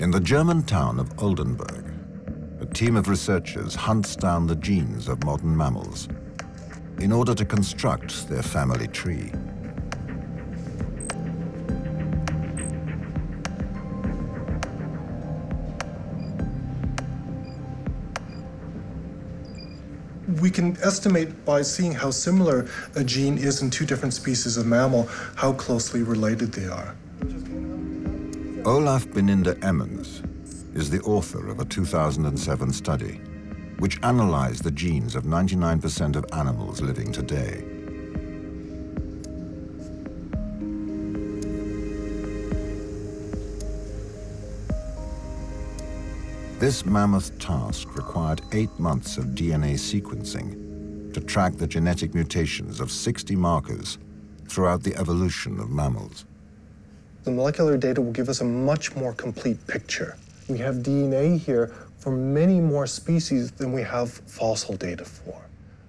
In the German town of Oldenburg, a team of researchers hunts down the genes of modern mammals in order to construct their family tree. we can estimate by seeing how similar a gene is in two different species of mammal, how closely related they are. Olaf Bininda-Emonds is the author of a 2007 study which analyzed the genes of 99% of animals living today. This mammoth task required eight months of DNA sequencing to track the genetic mutations of 60 markers throughout the evolution of mammals. The molecular data will give us a much more complete picture. We have DNA here for many more species than we have fossil data for.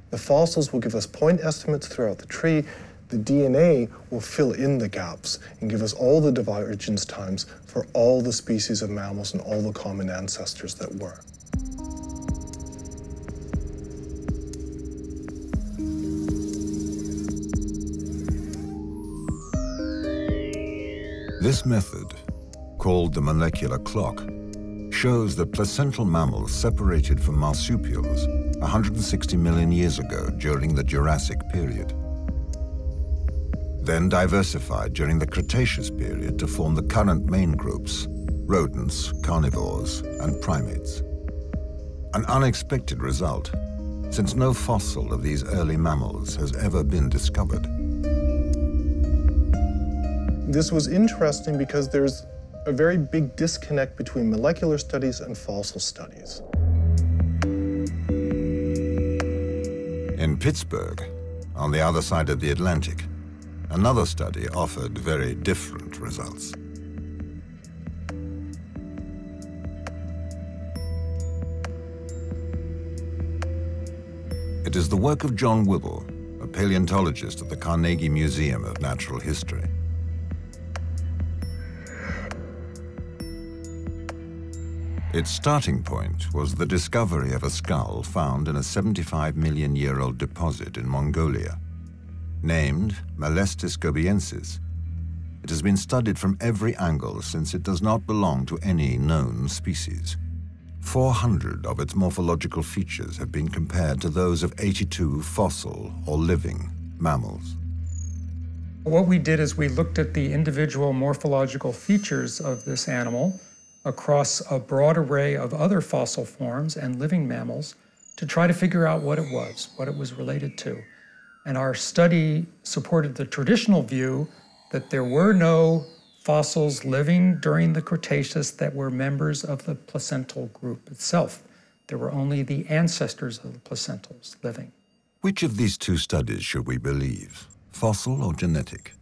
The fossils will give us point estimates throughout the tree, the DNA will fill in the gaps and give us all the divergence times for all the species of mammals and all the common ancestors that were. This method, called the molecular clock, shows that placental mammals separated from marsupials 160 million years ago during the Jurassic period then diversified during the Cretaceous period to form the current main groups, rodents, carnivores, and primates. An unexpected result, since no fossil of these early mammals has ever been discovered. This was interesting because there's a very big disconnect between molecular studies and fossil studies. In Pittsburgh, on the other side of the Atlantic, Another study offered very different results. It is the work of John Wible, a paleontologist at the Carnegie Museum of Natural History. Its starting point was the discovery of a skull found in a 75 million year old deposit in Mongolia. Named Maelestes gobiensis, it has been studied from every angle since it does not belong to any known species. 400 of its morphological features have been compared to those of 82 fossil or living mammals. What we did is we looked at the individual morphological features of this animal across a broad array of other fossil forms and living mammals to try to figure out what it was, what it was related to. And our study supported the traditional view that there were no fossils living during the Cretaceous that were members of the placental group itself. There were only the ancestors of the placentals living. Which of these two studies should we believe, fossil or genetic?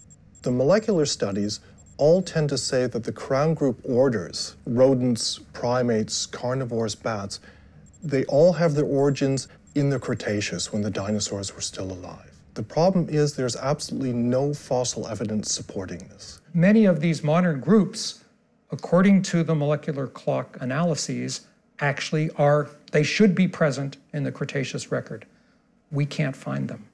The molecular studies all tend to say that the crown group orders, rodents, primates, carnivores, bats, they all have their origins in the Cretaceous when the dinosaurs were still alive. The problem is there's absolutely no fossil evidence supporting this. Many of these modern groups, according to the molecular clock analyses, actually are, they should be present in the Cretaceous record. We can't find them.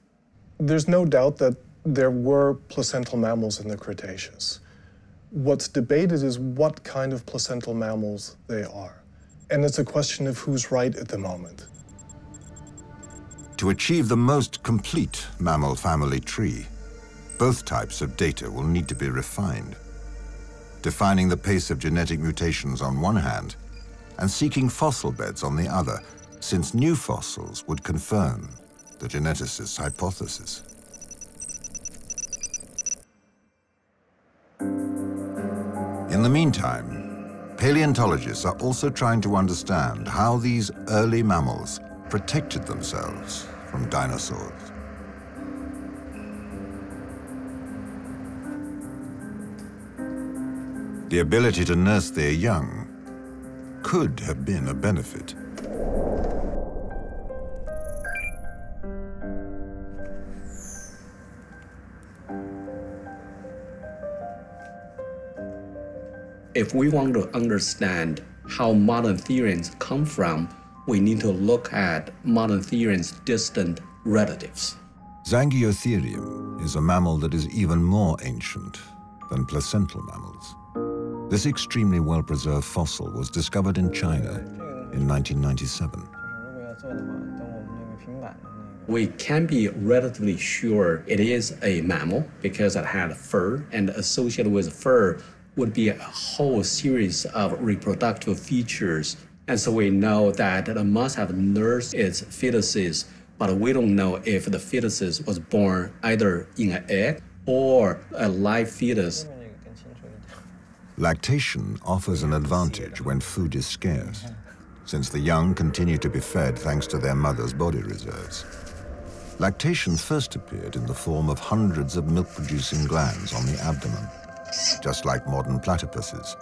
There's no doubt that there were placental mammals in the Cretaceous. What's debated is what kind of placental mammals they are. And it's a question of who's right at the moment. To achieve the most complete mammal family tree, both types of data will need to be refined, defining the pace of genetic mutations on one hand and seeking fossil beds on the other, since new fossils would confirm the geneticist's hypothesis. The meantime, paleontologists are also trying to understand how these early mammals protected themselves from dinosaurs. The ability to nurse their young could have been a benefit. If we want to understand how modern therians come from, we need to look at modern therians' distant relatives. Zhangheotherium is a mammal that is even more ancient than placental mammals. This extremely well-preserved fossil was discovered in China in 1997. We can be relatively sure it is a mammal because it had fur, and associated with fur would be a whole series of reproductive features. And so we know that it must have nursed its fetuses, but we don't know if the fetuses was born either in an egg or a live fetus. Lactation offers an advantage when food is scarce, since the young continue to be fed thanks to their mother's body reserves. Lactation first appeared in the form of hundreds of milk-producing glands on the abdomen, just like modern platypuses.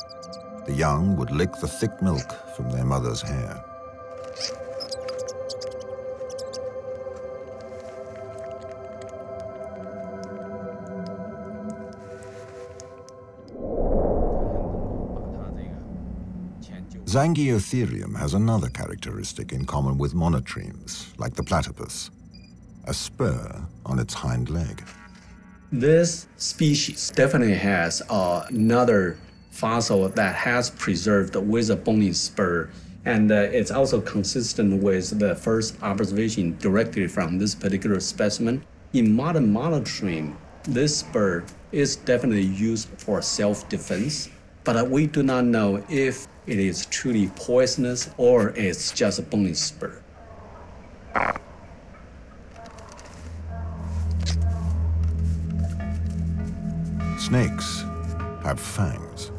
The young would lick the thick milk from their mother's hair. Zhangheotherium has another characteristic in common with monotremes, like the platypus, a spur on its hind leg. This species definitely has uh, another fossil that has preserved with a bony spur, and uh, it's also consistent with the first observation directly from this particular specimen. In modern monotreme, this spur is definitely used for self-defense, but uh, we do not know if it is truly poisonous or it's just a bony spur. Snakes have fangs.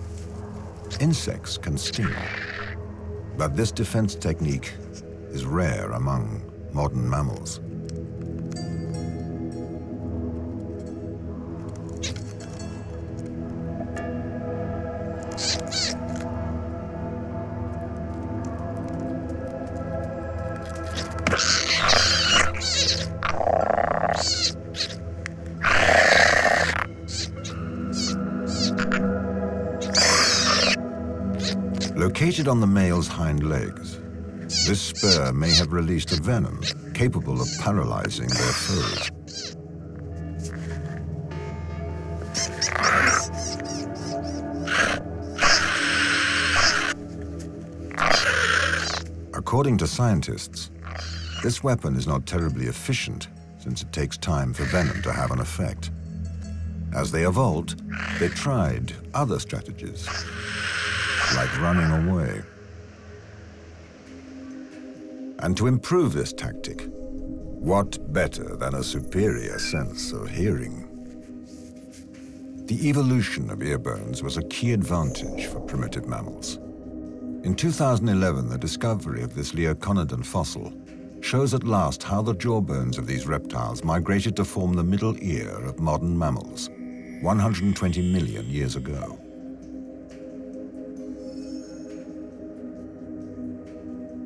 Insects can sting. But this defense technique is rare among modern mammals. Located on the male's hind legs, this spur may have released a venom capable of paralyzing their foes. According to scientists, this weapon is not terribly efficient since it takes time for venom to have an effect. As they evolved, they tried other strategies like running away. And to improve this tactic, what better than a superior sense of hearing? The evolution of ear bones was a key advantage for primitive mammals. In 2011, the discovery of this Liaoconodon fossil shows at last how the jawbones of these reptiles migrated to form the middle ear of modern mammals 120 million years ago.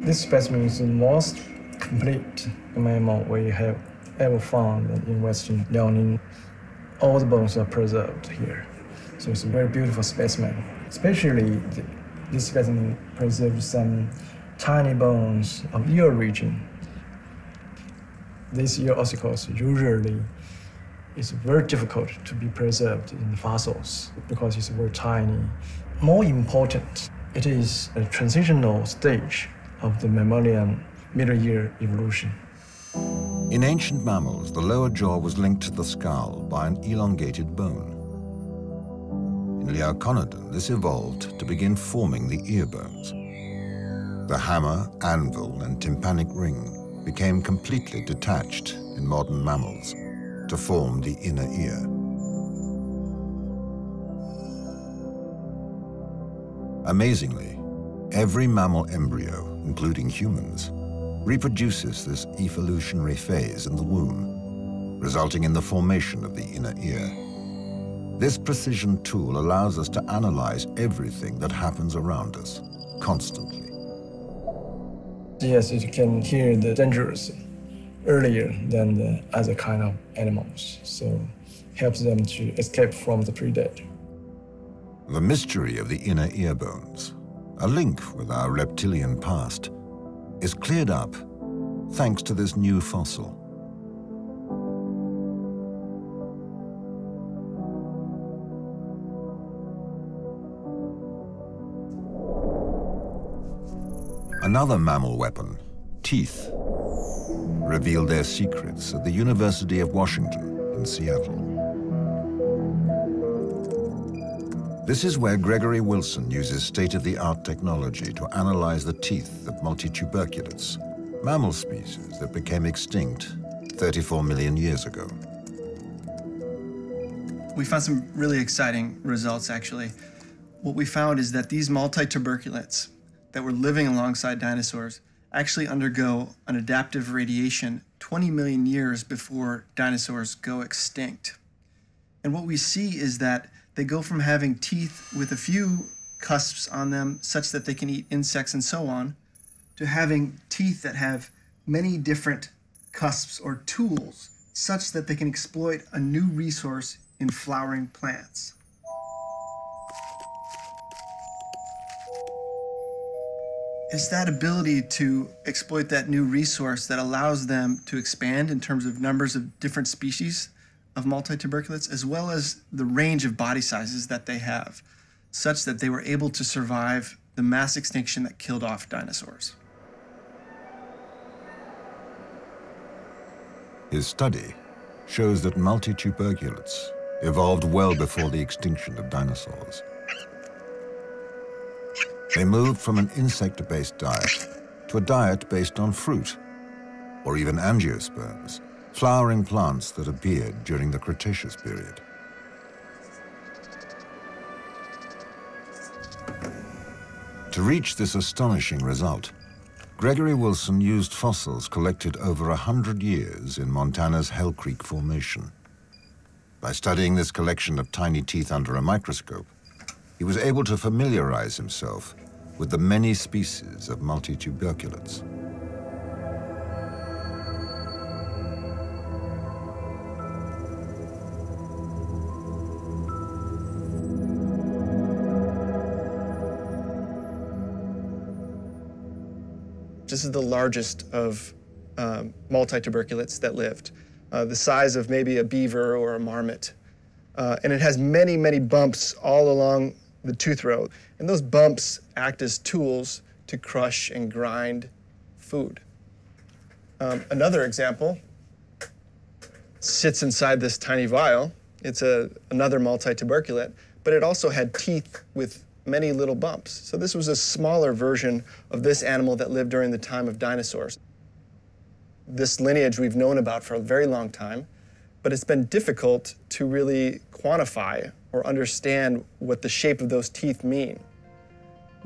This specimen is the most complete mammal we have ever found in Western Liaoning. All the bones are preserved here. So it's a very beautiful specimen. Especially the, this specimen preserves some tiny bones of ear region. These ear ossicles usually is very difficult to be preserved in the fossils because it's very tiny. More important, it is a transitional stage of the mammalian middle ear evolution. In ancient mammals, the lower jaw was linked to the skull by an elongated bone. In Liaoconodon, this evolved to begin forming the ear bones. The hammer, anvil, and tympanic ring became completely detached in modern mammals to form the inner ear. Amazingly, every mammal embryo including humans, reproduces this evolutionary phase in the womb, resulting in the formation of the inner ear. This precision tool allows us to analyze everything that happens around us, constantly. Yes, you can hear the dangers earlier than the other kind of animals, so helps them to escape from the predator. The mystery of the inner ear bones, a link with our reptilian past, is cleared up thanks to this new fossil. Another mammal weapon, teeth, revealed their secrets at the University of Washington in Seattle. This is where Gregory Wilson uses state-of-the-art technology to analyze the teeth of multituberculates, mammal species that became extinct 34 million years ago. We found some really exciting results, actually. What we found is that these multituberculates that were living alongside dinosaurs actually undergo an adaptive radiation 20 million years before dinosaurs go extinct. And what we see is that they go from having teeth with a few cusps on them, such that they can eat insects and so on, to having teeth that have many different cusps or tools, such that they can exploit a new resource in flowering plants. It's that ability to exploit that new resource that allows them to expand in terms of numbers of different species of multituberculates, as well as the range of body sizes that they have, such that they were able to survive the mass extinction that killed off dinosaurs. His study shows that multituberculates evolved well before the extinction of dinosaurs. They moved from an insect-based diet to a diet based on fruit, or even angiosperms, flowering plants that appeared during the Cretaceous period. To reach this astonishing result, Gregory Wilson used fossils collected over a hundred years in Montana's Hell Creek Formation. By studying this collection of tiny teeth under a microscope, he was able to familiarize himself with the many species of multituberculates. This is the largest of um, multituberculates that lived, uh, the size of maybe a beaver or a marmot. Uh, and it has many, many bumps all along the tooth row. And those bumps act as tools to crush and grind food. Um, another example sits inside this tiny vial. It's a, another multituberculate, but it also had teeth with many little bumps. So this was a smaller version of this animal that lived during the time of dinosaurs. This lineage we've known about for a very long time, but it's been difficult to really quantify or understand what the shape of those teeth mean.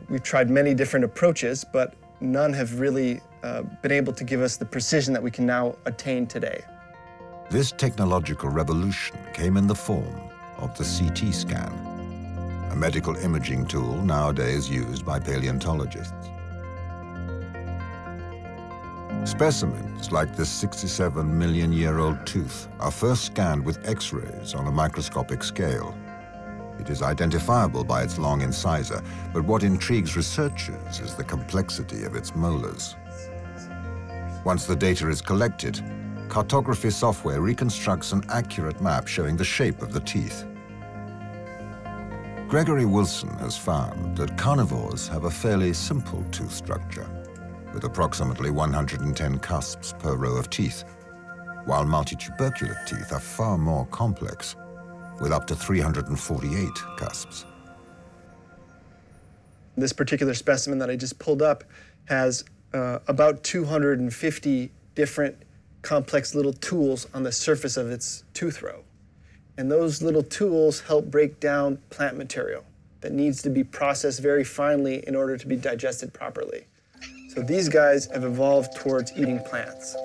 We've tried many different approaches, but none have really uh, been able to give us the precision that we can now attain today. This technological revolution came in the form of the CT scan, a medical imaging tool nowadays used by paleontologists. Specimens like this 67 million year old tooth are first scanned with X-rays on a microscopic scale. It is identifiable by its long incisor, but what intrigues researchers is the complexity of its molars. Once the data is collected, cartography software reconstructs an accurate map showing the shape of the teeth. Gregory Wilson has found that carnivores have a fairly simple tooth structure, with approximately 110 cusps per row of teeth, while multituberculate teeth are far more complex with up to 348 cusps. This particular specimen that I just pulled up has uh, about 250 different complex little tools on the surface of its tooth row. And those little tools help break down plant material that needs to be processed very finely in order to be digested properly. So these guys have evolved towards eating plants.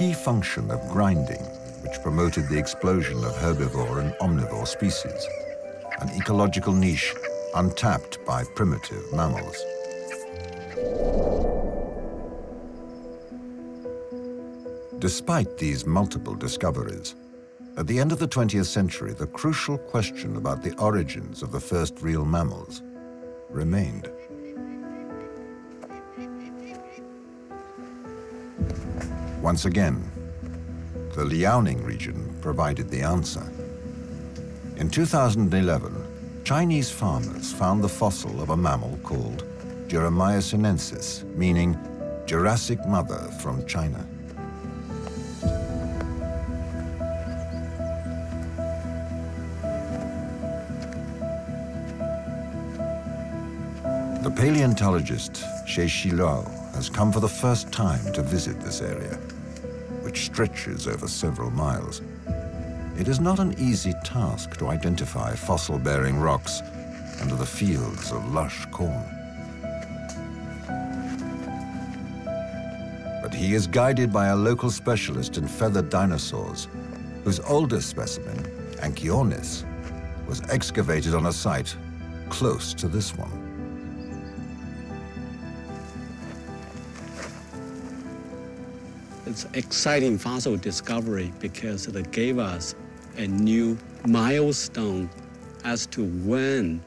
Key function of grinding which promoted the explosion of herbivore and omnivore species, an ecological niche untapped by primitive mammals. Despite these multiple discoveries, at the end of the 20th century, the crucial question about the origins of the first real mammals remained. Once again, the Liaoning region provided the answer. In 2011, Chinese farmers found the fossil of a mammal called Juramaia sinensis, meaning Jurassic mother from China. The paleontologist Zhe-Xi Luo has come for the first time to visit this area, which stretches over several miles. It is not an easy task to identify fossil-bearing rocks under the fields of lush corn. But he is guided by a local specialist in feathered dinosaurs, whose oldest specimen, Anchiornis, was excavated on a site close to this one. It's exciting fossil discovery because it gave us a new milestone as to when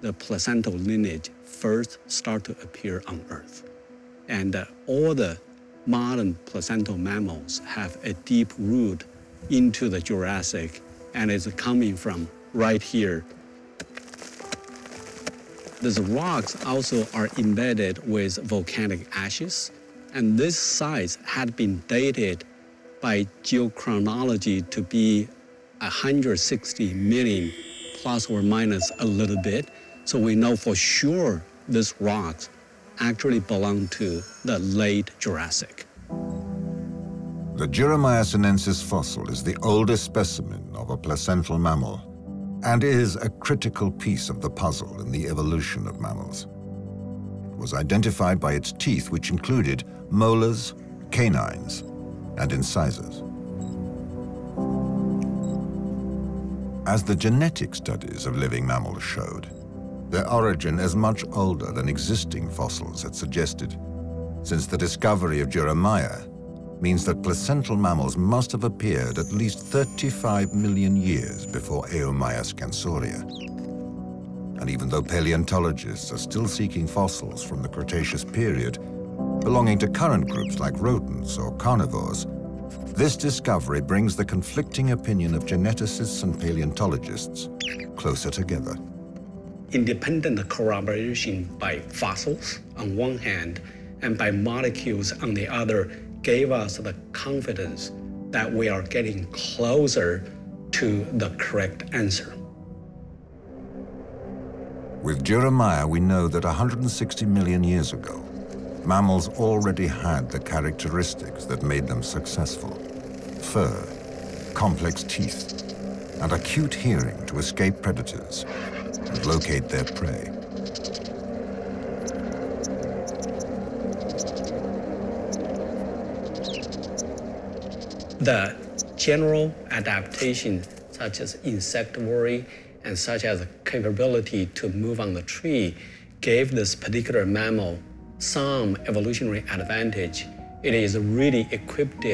the placental lineage first start to appear on Earth. And uh, all the modern placental mammals have a deep root into the Jurassic and it's coming from right here. These rocks also are embedded with volcanic ashes, and this site had been dated by geochronology to be 160 million plus or minus a little bit. So we know for sure these rocks actually belong to the late Jurassic. The Juramaia sinensis fossil is the oldest specimen of a placental mammal and is a critical piece of the puzzle in the evolution of mammals. Was identified by its teeth, which included molars, canines, and incisors. As the genetic studies of living mammals showed, their origin is much older than existing fossils had suggested, since the discovery of Juramaia means that placental mammals must have appeared at least 35 million years before Eomaia scansoria. And even though paleontologists are still seeking fossils from the Cretaceous period, belonging to current groups like rodents or carnivores, this discovery brings the conflicting opinion of geneticists and paleontologists closer together. Independent corroboration by fossils on one hand and by molecules on the other gave us the confidence that we are getting closer to the correct answer. With Juramaia, we know that 160 million years ago, mammals already had the characteristics that made them successful fur, complex teeth, and acute hearing to escape predators and locate their prey. The general adaptation, such as insectivory and such as the capability to move on the tree, gave this particular mammal some evolutionary advantage. It is really equipped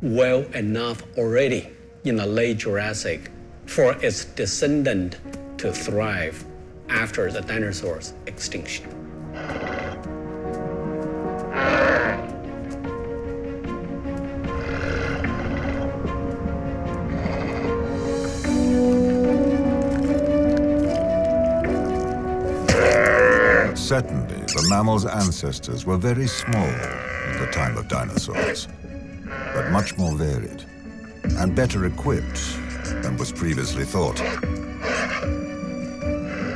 well enough already in the late Jurassic for its descendant to thrive after the dinosaurs' extinction. Mammal's ancestors were very small in the time of dinosaurs but much more varied and better equipped than was previously thought.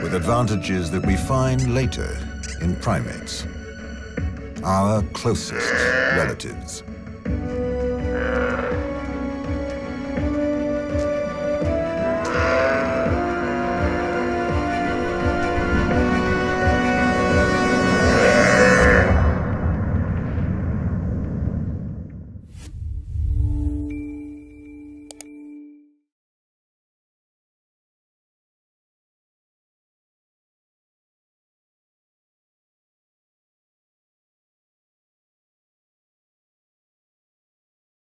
With advantages that we find later in primates, our closest relatives.